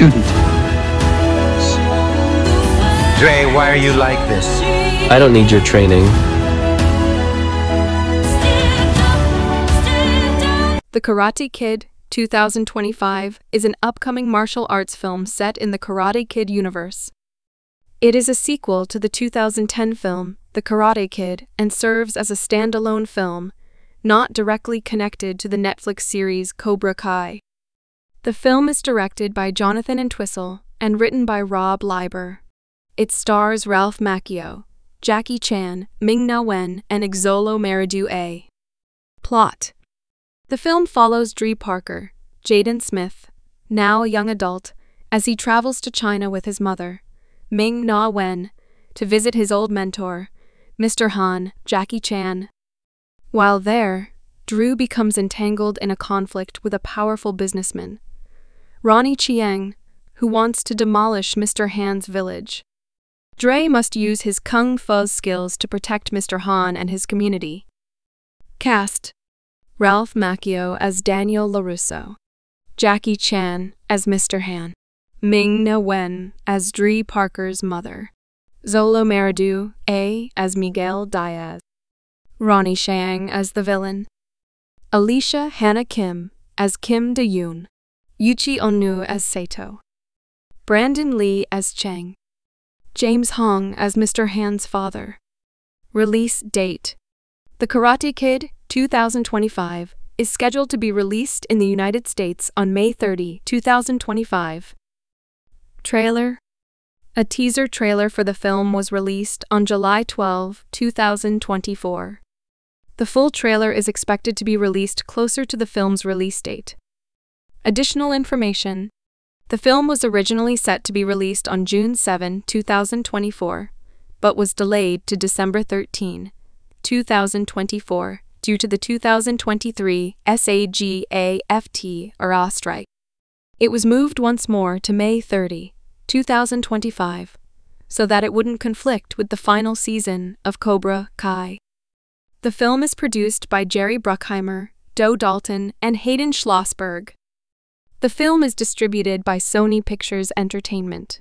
student. Dre, why are you like this? I don't need your training. The Karate Kid 2025 is an upcoming martial arts film set in the Karate Kid universe. It is a sequel to the 2010 film The Karate Kid and serves as a standalone film, not directly connected to the Netflix series Cobra Kai. The film is directed by Jonathan Entwistle and written by Rob Lieber. It stars Ralph Macchio, Jackie Chan, Ming Na Wen, and Xolo Maridueña. Plot The film follows Dre Parker, Jaden Smith, now a young adult, as he travels to China with his mother, Ming Na Wen, to visit his old mentor, Mr. Han, Jackie Chan. While there, Drew becomes entangled in a conflict with a powerful businessman, Ronny Chieng, who wants to demolish Mr. Han's village. Dre must use his kung fu skills to protect Mr. Han and his community. Cast Ralph Macchio as Daniel LaRusso, Jackie Chan as Mr. Han, Ming Na Wen as Dre Parker's mother, Xolo A as Miguel Diaz, Ronny Chieng as the villain, Alicia Hannah Kim as Kim Da-Eun, Yuichi Onoue as Sato, Brandon Lee as Cheng, James Hong as Mr. Han's father. Release date The Karate Kid 2025 is scheduled to be released in the United States on May 30, 2025. Trailer A teaser trailer for the film was released on July 12, 2024. The full trailer is expected to be released closer to the film's release date. Additional information The film was originally set to be released on June 7, 2024, but was delayed to December 13, 2024, due to the 2023 SAG-AFT or strike. It was moved once more to May 30, 2025, so that it wouldn't conflict with the final season of Cobra Kai. The film is produced by Jerry Bruckheimer, Doe Dalton, and Hayden Schlossberg. The film is distributed by Sony Pictures Entertainment.